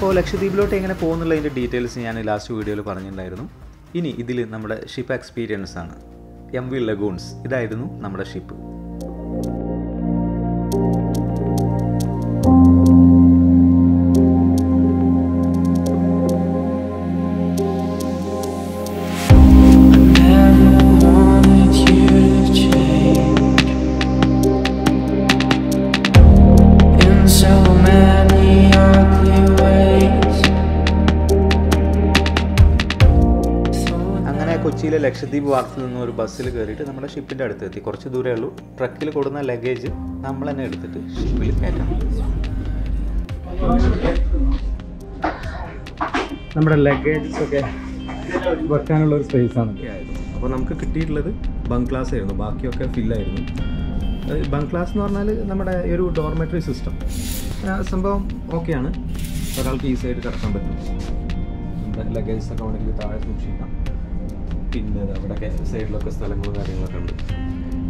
അപ്പോൾ ലക്ഷദ്വീപിലോട്ട് എങ്ങനെ പോകുന്നുള്ളതിന്റെ ഡീറ്റെയിൽസ് ഞാൻ ലാസ്റ്റ് വീഡിയോയിൽ പറഞ്ഞിട്ടുണ്ടായിരുന്നു. ഇനി ഇതിൽ നമ്മുടെ ഷിപ്പ് എക്സ്പീരിയൻസ് ആണ്. എം വി ലഗൂൺസ് ഇതായിരുന്നു നമ്മുടെ ഷിപ്പ് കൊച്ചിയിലെ ലക്ഷദ്വീപ് വാർത്തിൽ നിന്ന് ഒരു ബസ്സിൽ കയറിയിട്ട് നമ്മുടെ ഷിപ്പിന്റെ അടുത്ത് എത്തി കുറച്ച് ദൂരമേ ഉള്ളൂ. ട്രക്കിൽ കൊടുക്കുന്ന ലഗേജ് നമ്മൾ തന്നെ എടുത്തിട്ട് ഷിപ്പിൽ കയറ്റണം. നമ്മുടെ ലഗേജസ് ഒക്കെ വെക്കാനുള്ള ഒരു സ്പേസ് ആണ്. അപ്പോൾ നമുക്ക് കിട്ടിയിട്ടുള്ളത് ബങ്ക് ക്ലാസ് ആയിരുന്നു. ബാക്കിയൊക്കെ ഫില്ലായിരുന്നു ബങ്ക് ക്ലാസ് എന്ന് പറഞ്ഞാൽ നമ്മുടെ ഒരു ഡോർമെറ്ററി സിസ്റ്റം സംഭവം ഓക്കെയാണ് ഒരാൾക്ക് ഈസി ആയിട്ട് കിടക്കാൻ പറ്റും. നമ്മുടെ ലഗേജസ് ഒക്കെ ഉണ്ടെങ്കിൽ താഴെ സൂക്ഷിക്കാം. പിന്നെ നമ്മുടെ സൈഡിലൊക്കെ സ്ഥലങ്ങളും കാര്യങ്ങളൊക്കെ ഉണ്ട്.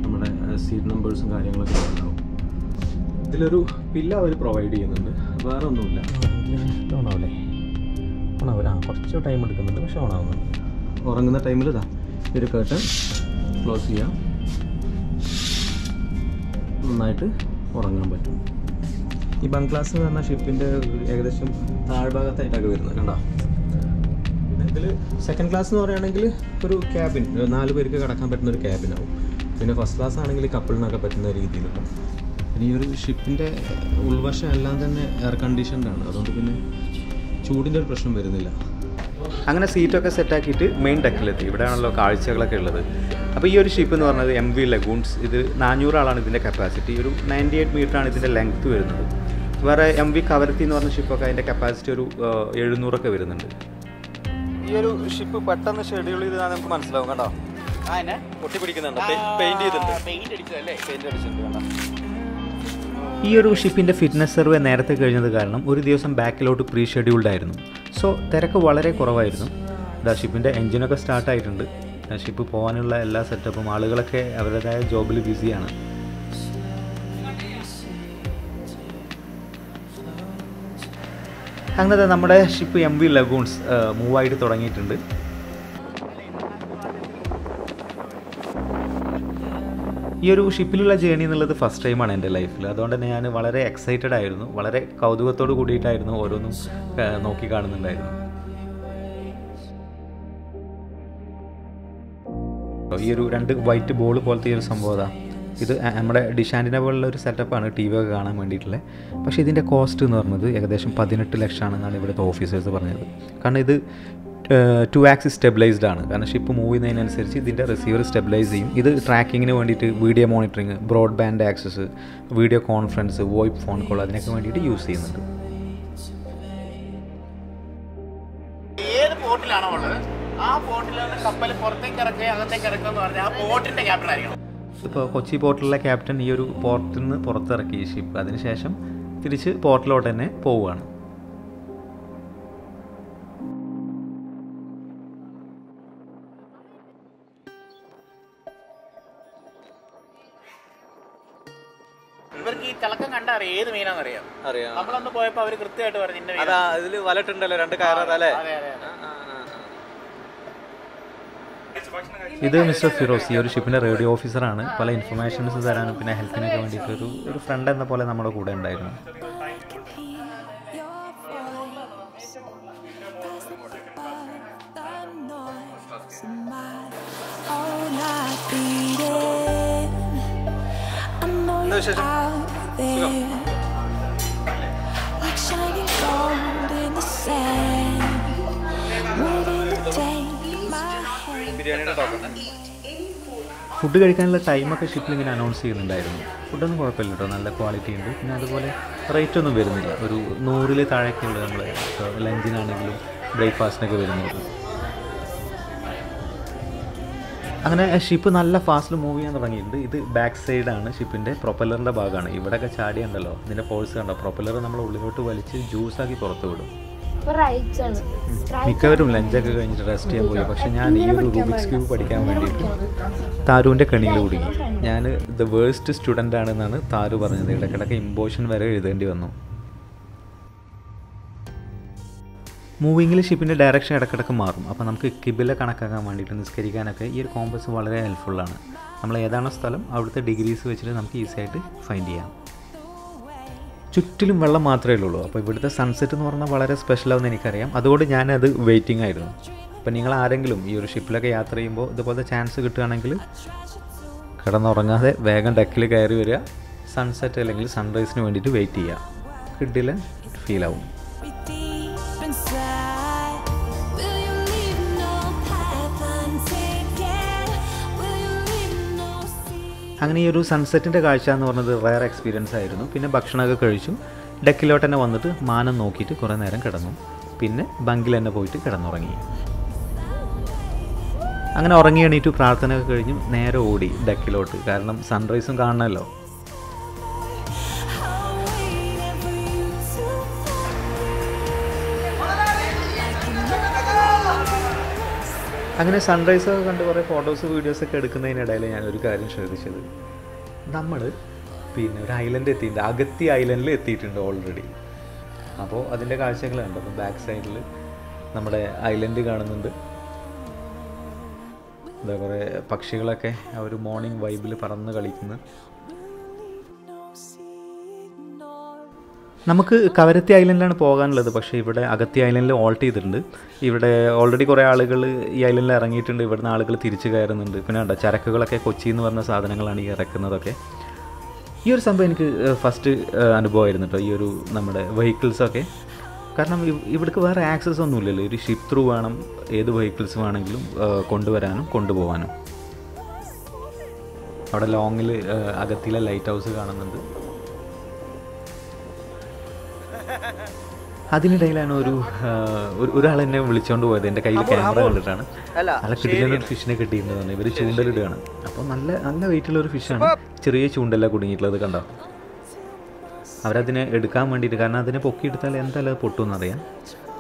നമ്മുടെ സീറ്റ് നമ്പേഴ്സും കാര്യങ്ങളൊക്കെ ഉണ്ടാവും. ഇതിലൊരു പില്ല അവർ പ്രൊവൈഡ് ചെയ്യുന്നുണ്ട്. വേറെ ഒന്നുമില്ല. ഓണാവില്ലേ ഓണാവില്ല കുറച്ച് ടൈം എടുക്കുന്നുണ്ട്. പക്ഷെ ഓണാവുന്നുണ്ട് ഉറങ്ങുന്ന ടൈമിൽ ഇതാ ഒരു കേട്ടൺ ക്ലോസ് ചെയ്യാം. നന്നായിട്ട് ഉറങ്ങാൻ പറ്റും. ഈ ബംഗ്ലാസ് എന്ന് പറഞ്ഞാൽ ഷിപ്പിന്റെ ഏകദേശം താഴ്ഭാഗത്തായിട്ടൊക്കെ വരുന്നത്. കണ്ടോ? ഇതിൽ സെക്കൻഡ് ക്ലാസ് എന്ന് പറയുകയാണെങ്കിൽ ഒരു ക്യാബിൻ നാല് പേർക്ക് കിടക്കാൻ പറ്റുന്ന ഒരു ക്യാബിനാവും പിന്നെ ഫസ്റ്റ് ക്ലാസ് ആണെങ്കിൽ കപ്പിളിനൊക്കെ പറ്റുന്ന രീതിയിലുണ്ട് പിന്നെ ഈ ഒരു ഷിപ്പിന്റെ ഉൾവശം എല്ലാം തന്നെ എയർ കണ്ടീഷൻഡ് ആണ്. അതുകൊണ്ട് പിന്നെ ചൂടിന്റെ ഒരു പ്രശ്നം വരുന്നില്ല. അങ്ങനെ സീറ്റൊക്കെ സെറ്റാക്കിയിട്ട് മെയിൻ ഡെക്കിലെത്തി ഇവിടെയാണല്ലോ കാഴ്ചകളൊക്കെ ഉള്ളത്. അപ്പോൾ ഈ ഒരു ഷിപ്പ് എന്ന് പറഞ്ഞത് എം വി ലഗൂൺസ് ഇത് നാനൂറ് ആളാണ് ഇതിന്റെ കപ്പാസിറ്റി ഒരു നയന്റി എയ്റ്റ് മീറ്ററാണ് ഇതിന്റെ ലെങ്ത്ത് വരുന്നത്. വേറെ എം വി കവരത്തി എന്ന് പറഞ്ഞ ഷിപ്പൊക്കെ അതിന്റെ കപ്പാസിറ്റി ഒരു എഴുന്നൂറൊക്കെ വരുന്നുണ്ട്. ഈ ഒരു ഷിപ്പ് പെട്ടെന്ന് ഷെഡ്യൂൾ ചെയ്ത് നമുക്ക് മനസ്സിലാവും കേട്ടോ. പൊട്ടി പിടിക്കുന്നുണ്ട് പെയിന്റ് ചെയ്തിട്ടുണ്ട്. പെയിന്റ് അടിച്ചതല്ലേ? പെയിന്റ് അടിച്ചിട്ടുണ്ട് ഈ ഒരു ഷിപ്പിന്റെ ഫിറ്റ്നസ് സർവേ നേരത്തെ കഴിഞ്ഞത് കാരണം ഒരു ദിവസം ബാക്കിലോട്ട് പ്രീ ഷെഡ്യൂൾഡ് ആയിരുന്നു. സോ തിരക്ക് വളരെ കുറവായിരുന്നു. ദാ ഷിപ്പിന്റെ എൻജിനൊക്കെ സ്റ്റാർട്ടായിട്ടുണ്ട് ഷിപ്പ് പോകാനുള്ള എല്ലാ സെറ്റപ്പും ആളുകളൊക്കെ അവരുടേതായ ജോബിൽ ബിസിയാണ് അങ്ങനെ നമ്മുടെ ഷിപ്പ് എം വി ലഗൂൺസ് മൂവായിട്ട് തുടങ്ങിയിട്ടുണ്ട്. ഈ ഒരു ഷിപ്പിലുള്ള ജേണി എന്നുള്ളത് ഫസ്റ്റ് ടൈമാണ് എന്റെ ലൈഫിൽ അതുകൊണ്ട് തന്നെ ഞാൻ വളരെ എക്സൈറ്റഡ് ആയിരുന്നു. വളരെ കൗതുകത്തോട് കൂടിയിട്ടായിരുന്നു ഓരോന്നും നോക്കി കാണുന്നുണ്ടായിരുന്നു ഈ ഒരു രണ്ട് വൈറ്റ് ബോൾ പോലത്തെ ഈ ഒരു സംഭവം ഇത് നമ്മുടെ ഡിഷാൻഡിനെ പോലുള്ള ഒരു സെറ്റപ്പാണ് ടി വി ഒക്കെ കാണാൻ വേണ്ടിയിട്ടുള്ളത്. പക്ഷേ ഇതിന്റെ കോസ്റ്റ് എന്ന് പറഞ്ഞത് ഏകദേശം പതിനെട്ട് ലക്ഷമാണെന്നാണ് ഇവിടുത്തെ ഓഫീസേഴ്സ് പറഞ്ഞത്. കാരണം ഇത് ടു ആക്സ് സ്റ്റെബിലൈസ്ഡ് ആണ്. കാരണം ഷിപ്പ് മൂവ് ചെയ്യുന്നതിനനുസരിച്ച് ഇതിന്റെ റിസീവർ സ്റ്റെബിലൈസ് ചെയ്യും. ഇത് ട്രാക്കിങ്ങിന് വേണ്ടിയിട്ട് video monitoring broadband access video conference VoIP phone call അതിനൊക്കെ വേണ്ടിയിട്ട് യൂസ് ചെയ്യുന്നുണ്ട്. ഏത് പോർട്ടിലാണോ ഉള്ളത്? ആ പോർട്ടിൽ നിന്ന് കപ്പൽ പുറത്തേക്ക് ഇറക്കുക അകത്തേക്ക് ഇറക്കുക എന്ന് പറഞ്ഞാൽ ആ പോർട്ടിന്റെ ക്യാപ്റ്റൻ ആയിരിക്കണം. ഇപ്പോൾ കൊച്ചി പോർട്ടിലെ ക്യാപ്റ്റൻ ഈ ഒരു പോർട്ടിൽ നിന്ന് പുറത്തിറക്കി ഈ ഷിപ്പ്. അതിനുശേഷം തിരിച്ച് പോർട്ടിലോട്ട് തന്നെ പോവുകയാണ്. ഇവർക്ക് ഈ തിളക്കം കണ്ടാ അറിയാം. ഏത് മീനാന്ന് അറിയാം. അറിയാം നമ്മളന്ന് പോയപ്പോ അവർ കൃത്യമായിട്ട് പറഞ്ഞു ഇന്ന അതാ മീനാ ഇതിൽ വലട്ടുണ്ടല്ലോ രണ്ട് കയറത് അല്ലേ അതെ അതെ അതെ ഇത് മിസ്റ്റർ ഫിറോസ് ഈ ഒരു ഷിപ്പിന്റെ റേഡിയോ ഓഫീസറാണ്. പല ഇൻഫർമേഷൻസ് തരാനും പിന്നെ ഹെൽപ്പിനൊക്കെ വേണ്ടിയിട്ട് ഒരു ഒരു ഫ്രണ്ട് എന്ന പോലെ നമ്മുടെ കൂടെ ഉണ്ടായിരുന്നു. ഫുഡ് കഴിക്കാനുള്ള ടൈമൊക്കെ ഷിപ്പിൽ ഇങ്ങനെ അനൗൺസ് ചെയ്യുന്നുണ്ടായിരുന്നു. ഫുഡൊന്നും കുഴപ്പമില്ല കേട്ടോ നല്ല ക്വാളിറ്റി ഉണ്ട്. പിന്നെ അതുപോലെ റേറ്റ് ഒന്നും വരുന്നില്ല. ഒരു നൂറിൽ താഴേക്കുള്ള നമ്മൾ ലഞ്ചിനാണെങ്കിലും ബ്രേക്ക്ഫാസ്റ്റിനൊക്കെ വരുന്നത്. അങ്ങനെ ഷിപ്പ് നല്ല ഫാസ്റ്റിൽ മൂവ് ചെയ്യാൻ തുടങ്ങിയിട്ടുണ്ട്. ഇത് ബാക്ക് സൈഡാണ് ഷിപ്പിന്റെ പ്രൊപ്പല്ലറിന്റെ ഭാഗമാണ്. ഇവിടെയൊക്കെ ചാടിയുണ്ടല്ലോ. ഇതിന്റെ ഫോഴ്സ് കണ്ടോ? പ്രൊപ്പല്ലർ നമ്മൾ ഉള്ളിലോട്ട് വലിച്ച് ജ്യൂസാക്കി പുറത്ത് വിടും മിക്കവരും ലഞ്ചൊക്കെ കഴിഞ്ഞിട്ട് റെസ്റ്റ് ചെയ്യാൻ പോയി. പക്ഷെ ഞാൻ ഈ ഒരു റൂബിക്സ് ക്യൂബ് പഠിക്കാൻ വേണ്ടിയിട്ട് താരുവിന്റെ കണിയിൽ കുടുങ്ങി. ഞാൻ ദ വേഴ്സ്റ്റ് സ്റ്റുഡന്റ് ആണെന്നാണ് താരു പറഞ്ഞത്. ഇടയ്ക്കിടയ്ക്ക് ഇമ്പോഷൻ വരെ എഴുതേണ്ടി വന്നു. മൂവിങ്ങിൽ ഷിപ്പിന്റെ ഡയറക്ഷൻ ഇടക്കിടക്ക് മാറും. അപ്പോൾ നമുക്ക് കിബില കണക്കാക്കാൻ വേണ്ടിയിട്ട് നിസ്കരിക്കാനൊക്കെ ഈ ഒരു കോമ്പസ് വളരെ ഹെൽപ്ഫുള്ളാണ് നമ്മൾ ഏതാണോ സ്ഥലം അവിടുത്തെ ഡിഗ്രീസ് വെച്ചിട്ട് നമുക്ക് ഈസിയായിട്ട് ഫൈൻഡ് ചെയ്യാം. ചുറ്റിലും വെള്ളം മാത്രമേ ഉള്ളൂ. അപ്പോൾ ഇവിടുത്തെ സൺസെറ്റ് എന്ന് പറഞ്ഞാൽ വളരെ സ്പെഷ്യലാണെന്ന് എനിക്കറിയാം. അതുകൊണ്ട് ഞാനത് വെയിറ്റിംഗ് ആയിരുന്നു. അപ്പോൾ നിങ്ങൾ ആരെങ്കിലും ഈ ഒരു ഷിപ്പിലൊക്കെ യാത്ര ചെയ്യുമ്പോൾ ഇതുപോലത്തെ ചാൻസ് കിട്ടുകയാണെങ്കിൽ കിടന്നുറങ്ങാതെ വേഗം ഡെക്കിൽ കയറി വരിക. സൺസെറ്റ് അല്ലെങ്കിൽ സൺറൈസിന് വേണ്ടിയിട്ട് വെയിറ്റ് ചെയ്യുക. കിഡിലെ ഫീൽ അങ്ങനെ ഈ ഒരു സൺസെറ്റിന്റെ കാഴ്ച എന്ന് പറഞ്ഞത് വേർ എക്സ്പീരിയൻസ് ആയിരുന്നു. പിന്നെ ഭക്ഷണമൊക്കെ കഴിച്ചു. ഡെക്കിലോട്ട് തന്നെ വന്നിട്ട് മാനം നോക്കിയിട്ട് കുറേ നേരം കിടന്നു. പിന്നെ ബങ്കിൽ തന്നെ പോയിട്ട് കിടന്നുറങ്ങി. അങ്ങനെ ഉറങ്ങി എണീറ്റു പ്രാർത്ഥനയൊക്കെ കഴിഞ്ഞു നേരെ ഓടി ഡെക്കിലോട്ട്. കാരണം സൺറൈസും കാണണമല്ലോ. അങ്ങനെ സൺറൈസ് ഒക്കെ കണ്ട് കുറേ ഫോട്ടോസ് വീഡിയോസ് ഒക്കെ എടുക്കുന്നതിനിടയിൽ ഞാൻ ഒരു കാര്യം ശ്രദ്ധിച്ചത്. നമ്മൾ പിന്നെ ഒരു ഐലൻഡ് എത്തിയിട്ടുണ്ട്. അഗത്തി ഐലൻഡിൽ എത്തിയിട്ടുണ്ട് ഓൾറെഡി അപ്പോൾ അതിന്റെ കാഴ്ചകൾ കണ്ടു. അപ്പോൾ ബാക്ക് സൈഡിൽ നമ്മുടെ ഐലൻഡ് കാണുന്നുണ്ട്. എന്താ കുറേ പക്ഷികളൊക്കെ ആ ഒരു മോർണിംഗ് വൈബിൽ പറന്ന് കളിക്കുന്നു. നമുക്ക് കവരത്തി ഐലൻഡിലാണ് പോകാനുള്ളത്. പക്ഷേ ഇവിടെ അഗത്തി ഐലൻഡിൽ ഓൾട്ട് ചെയ്തിട്ടുണ്ട്. ഇവിടെ ഓൾറെഡി കുറേ ആളുകൾ ഈ ഐലൻഡിൽ ഇറങ്ങിയിട്ടുണ്ട്. ഇവിടുന്ന് ആളുകൾ തിരിച്ചു കയറുന്നുണ്ട്. പിന്നെ ഉണ്ടോ ചരക്കുകളൊക്കെ കൊച്ചി എന്ന് പറഞ്ഞ സാധനങ്ങളാണ് ഈ ഇറക്കുന്നതൊക്കെ. ഈ ഒരു സംഭവം എനിക്ക് ഫസ്റ്റ് അനുഭവമായിരുന്നു കേട്ടോ. ഈ ഒരു നമ്മുടെ വെഹിക്കിൾസൊക്കെ കാരണം ഇവിടേക്ക് വേറെ ആക്സസ് ഒന്നുമില്ലല്ലോ. ഒരു ഷിപ്പ് ത്രൂ വേണം ഏത് വെഹിക്കിൾസ് വേണമെങ്കിലും കൊണ്ടുവരാനും കൊണ്ടുപോകാനും അവിടെ ലോങ്ങിൽ അകത്തിലെ ലൈറ്റ് ഹൗസ് കാണുന്നുണ്ട്. അതിനിടയിലാണ് ഒരു ഒരാൾ എന്നെ വിളിച്ചോണ്ട് പോയത്. എന്റെ കയ്യിൽ ക്യാമറ കണ്ടിട്ടാണ്. നല്ല കിടിലൊരു ഫിഷിനെ കിട്ടിയിരുന്നതാണ് ഇവർ ചൂണ്ടലിടുകയാണ്. അപ്പോൾ നല്ല നല്ല വെയിറ്റുള്ള ഒരു ഫിഷാണ് ചെറിയ ചൂണ്ടല്ല കുടുങ്ങിയിട്ടുള്ളത് കണ്ടോ? അവരതിനെ എടുക്കാൻ വേണ്ടിയിട്ട് കാരണം അതിനെ പൊക്കിയെടുത്താൽ എന്തായാലും അത് പൊട്ടുമെന്നറിയാം.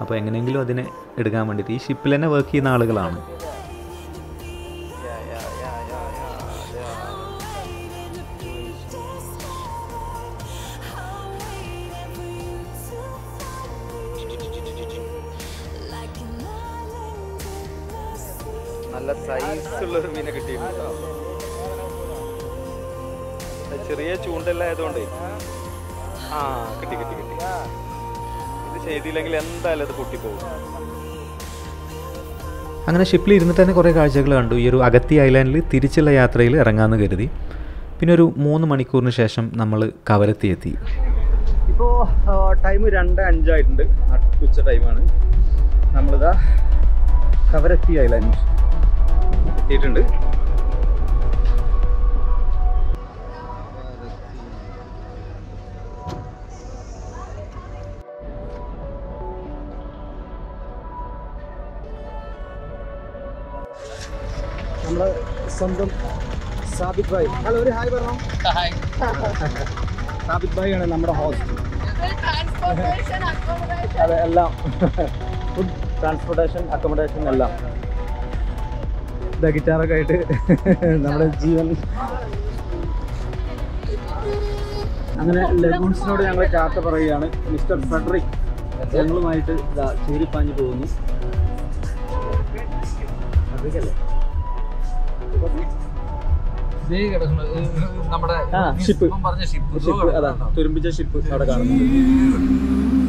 അപ്പോൾ എങ്ങനെയെങ്കിലും അതിനെ എടുക്കാൻ വേണ്ടിയിട്ട് ഈ ഷിപ്പിൽ തന്നെ വർക്ക് ചെയ്യുന്ന ആളുകളാണ്. നല്ല ഉള്ള ഒരു മീനെ കിട്ടിയിട്ടുണ്ട് കേട്ടോ. ചെറിയ ചൂണ്ടെല്ലാം ആയതുകൊണ്ട്. ആ കിട്ടി കിട്ടി കിട്ടി. ഇത് ചെയ്തില്ലെങ്കിൽ എന്തായാലും അത് പൊട്ടിപ്പോകും. അങ്ങനെ ഷിപ്പിൽ ഇരുന്നിട്ട് തന്നെ കുറേ കാഴ്ചകൾ കണ്ടു. ഈ ഒരു അഗത്തി ഐലാൻഡിൽ തിരിച്ചുള്ള യാത്രയിൽ ഇറങ്ങാമെന്ന് കരുതി. പിന്നെ ഒരു മൂന്ന് മണിക്കൂറിന് ശേഷം നമ്മൾ കവരത്തി എത്തി ഇപ്പോൾ ടൈം രണ്ട് അഞ്ചായിട്ടുണ്ട്. ഉച്ച ടൈമാണ് നമ്മളിതാ കവരത്തി ഐലാൻഡ്. എത്തിയിട്ടുണ്ട്. നമ്മളെ സ്വന്തം സാബിത് ഭായ്. ഹലോ ഒരു ഹായ് പറഞ്ഞു? സാബിത് ഭായ് ആണ് നമ്മുടെ ഹോസ്റ്റ് അതെ എല്ലാം. ഫുഡ് ട്രാൻസ്പോർട്ടേഷൻ അക്കോമഡേഷൻ എല്ലാം. ഗിറ്റാറൊക്കെ ആയിട്ട് നമ്മുടെ ജീവൻ. അങ്ങനെ ലഗൂൺസിനോട് ഞങ്ങൾ ചാർത്ത പറയുകയാണ്. മിസ്റ്റർ ഫ്രെഡറിക് ഞങ്ങളുമായിട്ട് ഇതാ ചേരിപ്പാഞ്ഞു പോകുന്നു. നമ്മുടെ ഷിപ്പ്. തുരുമ്പിച്ച ഷിപ്പ് അവിടെ കാണുന്നുണ്ട്